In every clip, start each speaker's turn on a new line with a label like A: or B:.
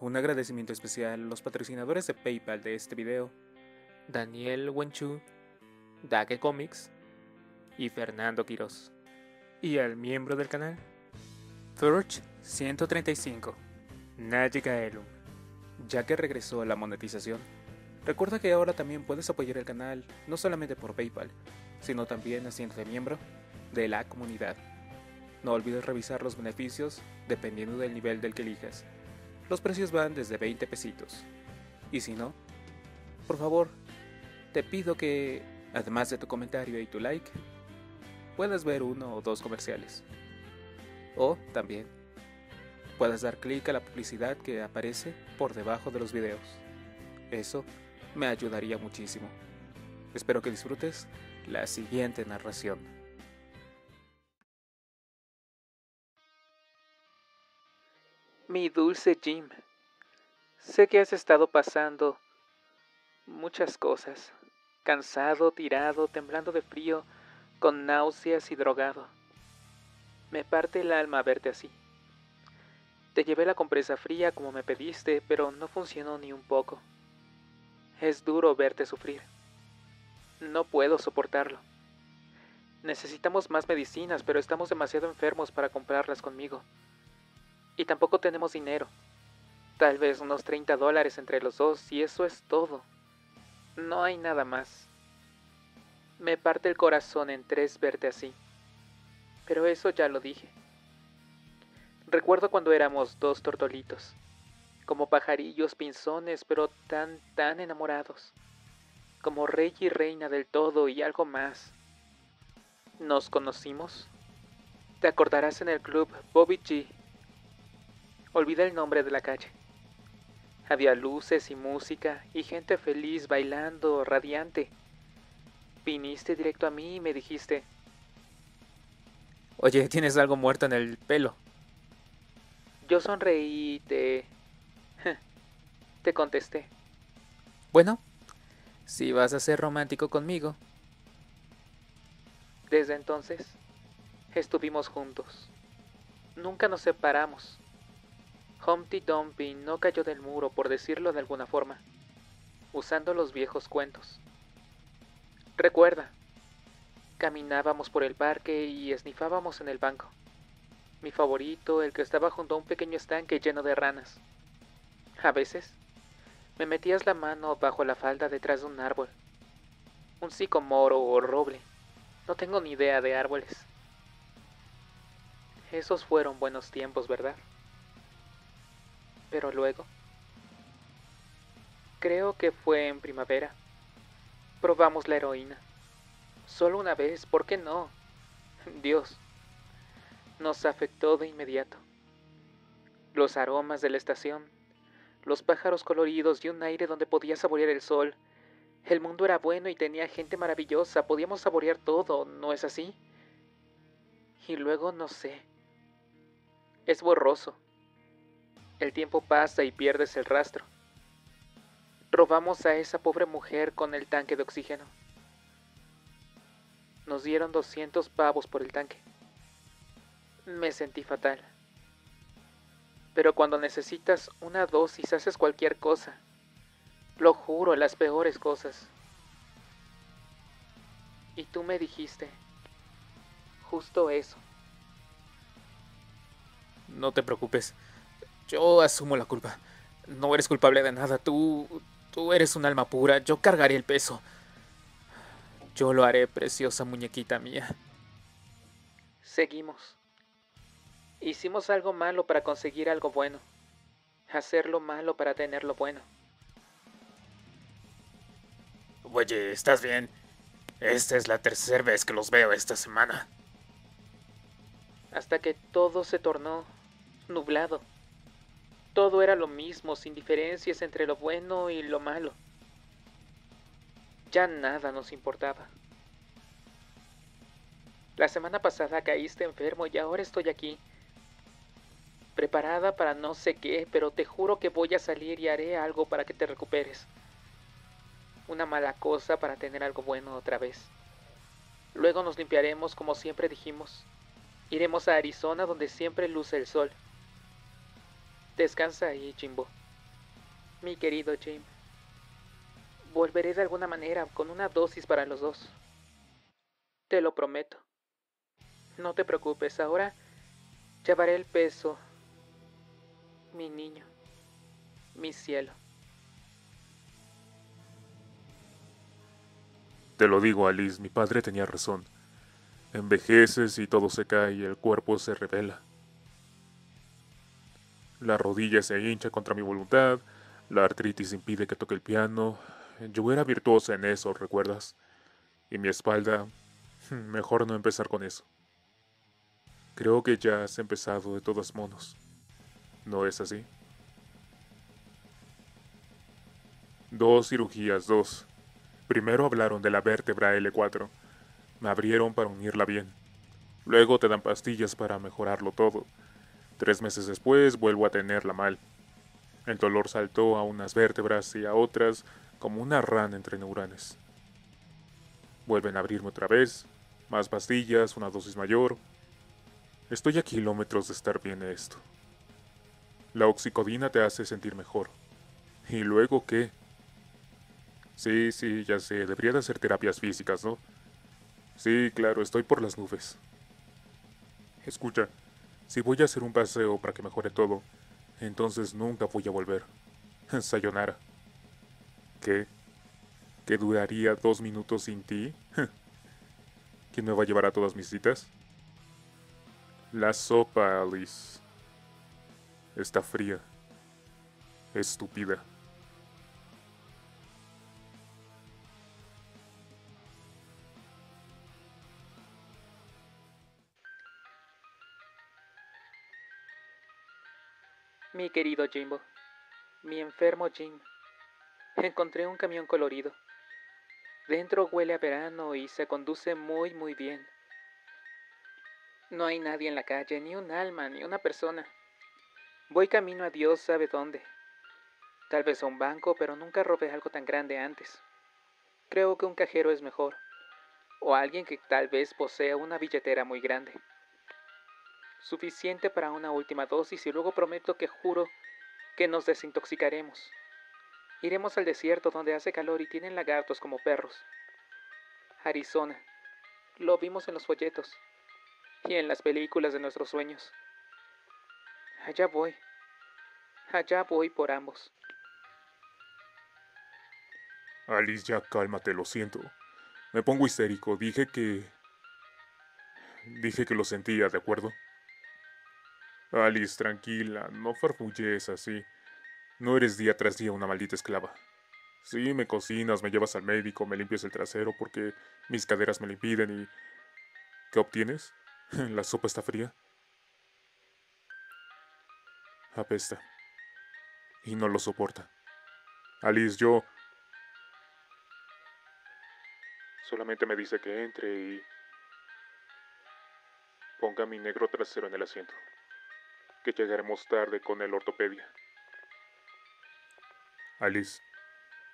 A: Un agradecimiento especial a los patrocinadores de PayPal de este video, Daniel Wenchu, Dage Comics y Fernando Quiroz. Y al miembro del canal, Thurch 135, Najika Elum. Ya que regresó a la monetización, recuerda que ahora también puedes apoyar el canal no solamente por PayPal, sino también haciéndote miembro de la comunidad. No olvides revisar los beneficios dependiendo del nivel del que elijas. Los precios van desde 20 pesitos. Y si no, por favor, te pido que, además de tu comentario y tu like, puedas ver uno o dos comerciales. O también, puedas dar clic a la publicidad que aparece por debajo de los videos. Eso me ayudaría muchísimo. Espero que disfrutes la siguiente narración.
B: Mi dulce Jim, sé que has estado pasando muchas cosas, cansado, tirado, temblando de frío, con náuseas y drogado. Me parte el alma verte así. Te llevé la compresa fría como me pediste, pero no funcionó ni un poco. Es duro verte sufrir. No puedo soportarlo. Necesitamos más medicinas, pero estamos demasiado enfermos para comprarlas conmigo. Y tampoco tenemos dinero. Tal vez unos 30 dólares entre los dos y eso es todo. No hay nada más. Me parte el corazón en tres verte así. Pero eso ya lo dije. Recuerdo cuando éramos dos tortolitos, como pajarillos pinzones, pero tan, tan enamorados, como rey y reina del todo y algo más. Nos conocimos. Te acordarás en el club Bobby G Olvida el nombre de la calle. Había luces y música y gente feliz bailando, radiante. Viniste directo a mí y me dijiste...
A: Oye, tienes algo muerto en el pelo.
B: Yo sonreí y te... te contesté.
A: Bueno, si vas a ser romántico conmigo.
B: Desde entonces, estuvimos juntos. Nunca nos separamos. Humpty Dumpty no cayó del muro, por decirlo de alguna forma, usando los viejos cuentos. Recuerda, caminábamos por el parque y esnifábamos en el banco. Mi favorito, el que estaba junto a un pequeño estanque lleno de ranas. A veces, me metías la mano bajo la falda detrás de un árbol. Un sicomoro o roble. No tengo ni idea de árboles. Esos fueron buenos tiempos, ¿verdad? Pero luego, creo que fue en primavera, probamos la heroína. Solo una vez, ¿por qué no? Dios, nos afectó de inmediato. Los aromas de la estación, los pájaros coloridos y un aire donde podía saborear el sol. El mundo era bueno y tenía gente maravillosa, podíamos saborear todo, ¿no es así? Y luego no sé. Es borroso. El tiempo pasa y pierdes el rastro. Robamos a esa pobre mujer con el tanque de oxígeno. Nos dieron 200 pavos por el tanque. Me sentí fatal. Pero cuando necesitas una dosis haces cualquier cosa. Lo juro, las peores cosas. Y tú me dijiste justo eso.
A: No te preocupes. Yo asumo la culpa. No eres culpable de nada. Tú. Tú eres un alma pura. Yo cargaré el peso. Yo lo haré, preciosa muñequita mía.
B: Seguimos. Hicimos algo malo para conseguir algo bueno. Hacerlo malo para tener lo bueno.
C: Oye, ¿estás bien? Esta es la tercera vez que los veo esta semana.
B: Hasta que todo se tornó nublado. Todo era lo mismo, sin diferencias entre lo bueno y lo malo. Ya nada nos importaba. La semana pasada caíste enfermo y ahora estoy aquí. Preparada para no sé qué, pero te juro que voy a salir y haré algo para que te recuperes. Una mala cosa para tener algo bueno otra vez. Luego nos limpiaremos como siempre dijimos. Iremos a Arizona donde siempre luce el sol. Descansa ahí, Jimbo. Mi querido Jim, volveré de alguna manera con una dosis para los dos. Te lo prometo. No te preocupes, ahora llevaré el peso. Mi niño, mi cielo.
D: Te lo digo, Alice, mi padre tenía razón. Envejeces y todo se cae y el cuerpo se revela. La rodilla se hincha contra mi voluntad, la artritis impide que toque el piano. Yo era virtuosa en eso, ¿recuerdas? Y mi espalda... Mejor no empezar con eso. Creo que ya has empezado de todos modos. ¿No es así? Dos cirugías, dos. Primero hablaron de la vértebra L4. Me abrieron para unirla bien. Luego te dan pastillas para mejorarlo todo. Tres meses después vuelvo a tenerla mal. El dolor saltó a unas vértebras y a otras como una rana entre neurones. Vuelven a abrirme otra vez, más pastillas, una dosis mayor. Estoy a kilómetros de estar bien esto. La oxicodina te hace sentir mejor. ¿Y luego qué? Sí, sí, ya sé, debería de hacer terapias físicas, ¿no? Sí, claro, estoy por las nubes. Escucha, si voy a hacer un paseo para que mejore todo, entonces nunca voy a volver. Sayonara. ¿Qué? ¿Que duraría dos minutos sin ti? ¿Quién me va a llevar a todas mis citas? La sopa, Alice. Está fría. Estúpida.
B: Mi querido Jimbo, mi enfermo Jim, encontré un camión colorido. Dentro huele a verano y se conduce muy muy bien. No hay nadie en la calle, ni un alma, ni una persona. Voy camino a Dios sabe dónde. Tal vez a un banco, pero nunca robé algo tan grande antes. Creo que un cajero es mejor. O alguien que tal vez posea una billetera muy grande suficiente para una última dosis y luego prometo que juro que nos desintoxicaremos. Iremos al desierto donde hace calor y tienen lagartos como perros. Arizona. Lo vimos en los folletos y en las películas de nuestros sueños. Allá voy. Allá voy por ambos.
D: Alice, ya cálmate, lo siento. Me pongo histérico. Dije que... Dije que lo sentía, ¿de acuerdo? Alice, tranquila, no farfulles así. No eres día tras día una maldita esclava. Sí, me cocinas, me llevas al médico, me limpias el trasero porque mis caderas me lo impiden y... ¿Qué obtienes? ¿La sopa está fría? Apesta. Y no lo soporta. Alice, yo... Solamente me dice que entre y... Ponga mi negro trasero en el asiento que llegaremos tarde con el ortopedia. Alice,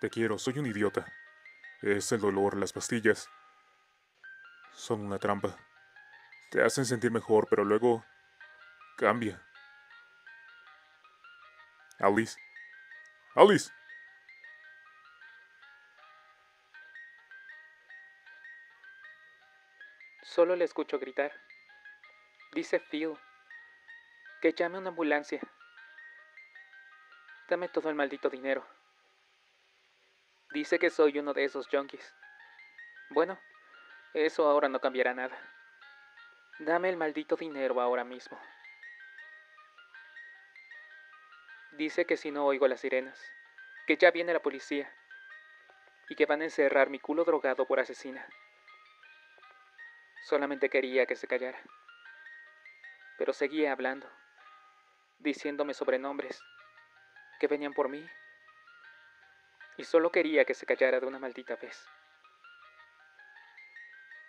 D: te quiero, soy un idiota. Es el dolor, las pastillas. Son una trampa. Te hacen sentir mejor, pero luego cambia. Alice. Alice.
B: Solo le escucho gritar. Dice Phil. Que llame una ambulancia. Dame todo el maldito dinero. Dice que soy uno de esos junkies. Bueno, eso ahora no cambiará nada. Dame el maldito dinero ahora mismo. Dice que si no oigo las sirenas, que ya viene la policía y que van a encerrar mi culo drogado por asesina. Solamente quería que se callara, pero seguía hablando diciéndome sobrenombres que venían por mí. Y solo quería que se callara de una maldita vez.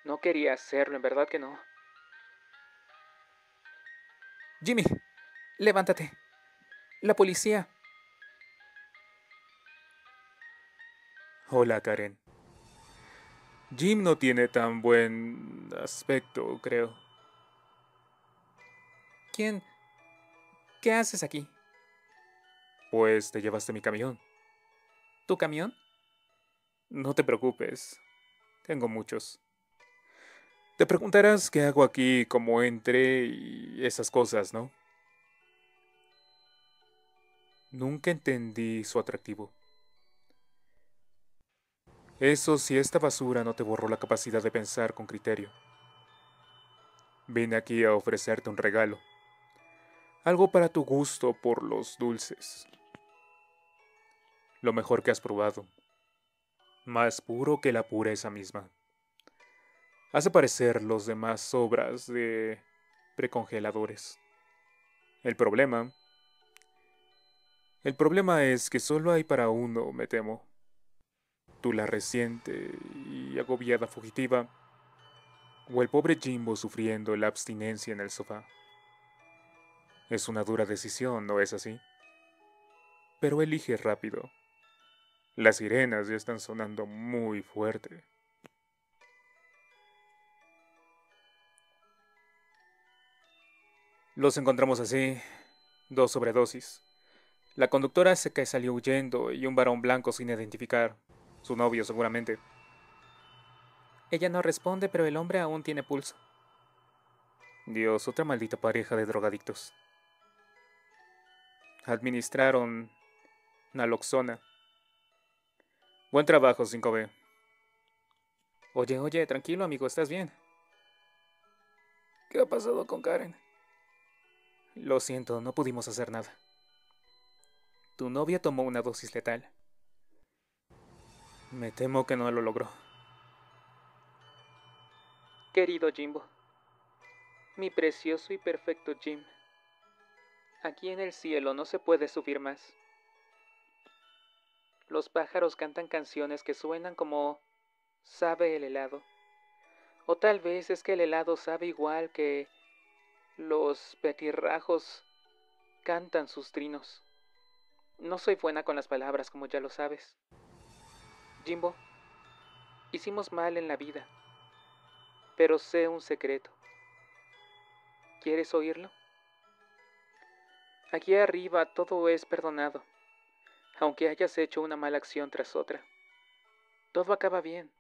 B: No quería hacerlo, en verdad que no.
A: Jimmy, levántate. La policía. Hola, Karen. Jim no tiene tan buen aspecto, creo. ¿Quién? ¿Qué haces aquí? después te llevaste mi camión.
B: ¿Tu camión?
A: No te preocupes, tengo muchos. Te preguntarás qué hago aquí, cómo entré y esas cosas, ¿no? Nunca entendí su atractivo. Eso si esta basura no te borró la capacidad de pensar con criterio. Vine aquí a ofrecerte un regalo. Algo para tu gusto por los dulces. Lo mejor que has probado. Más puro que la pureza misma. Hace parecer los demás sobras de precongeladores. El problema... El problema es que solo hay para uno, me temo. Tú la reciente y agobiada fugitiva, o el pobre Jimbo sufriendo la abstinencia en el sofá. Es una dura decisión, ¿no es así? Pero elige rápido. Las sirenas ya están sonando muy fuerte. Los encontramos así, dos sobredosis. La conductora se que salió huyendo y un varón blanco sin identificar, su novio seguramente.
B: Ella no responde, pero el hombre aún tiene pulso.
A: Dios, otra maldita pareja de drogadictos administraron naloxona. Buen trabajo, 5B.
B: Oye, oye, tranquilo, amigo, ¿estás bien?
A: ¿Qué ha pasado con Karen?
B: Lo siento, no pudimos hacer nada. Tu novia tomó una dosis letal.
A: Me temo que no lo logró.
B: Querido Jimbo, mi precioso y perfecto Jim. Aquí en el cielo no se puede subir más. Los pájaros cantan canciones que suenan como sabe el helado. O tal vez es que el helado sabe igual que los petirrajos cantan sus trinos. No soy buena con las palabras, como ya lo sabes. Jimbo, hicimos mal en la vida, pero sé un secreto. ¿Quieres oírlo? Aquí arriba todo es perdonado, aunque hayas hecho una mala acción tras otra. Todo acaba bien.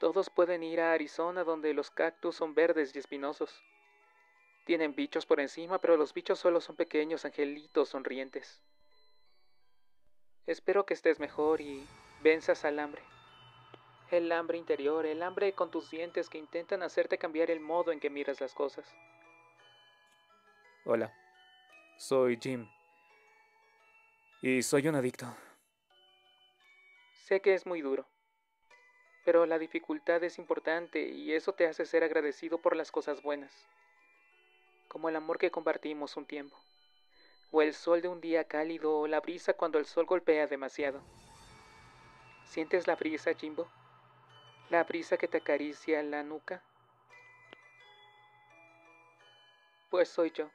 B: Todos pueden ir a Arizona donde los cactus son verdes y espinosos. Tienen bichos por encima, pero los bichos solo son pequeños angelitos sonrientes. Espero que estés mejor y venzas al hambre. El hambre interior, el hambre con tus dientes que intentan hacerte cambiar el modo en que miras las cosas.
A: Hola. Soy Jim. Y soy un adicto.
B: Sé que es muy duro, pero la dificultad es importante y eso te hace ser agradecido por las cosas buenas, como el amor que compartimos un tiempo, o el sol de un día cálido o la brisa cuando el sol golpea demasiado. ¿Sientes la brisa, Jimbo? ¿La brisa que te acaricia la nuca? Pues soy yo.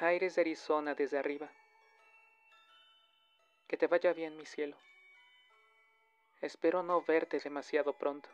B: Aires de Arizona desde arriba. Que te vaya bien, mi cielo. Espero no verte demasiado pronto.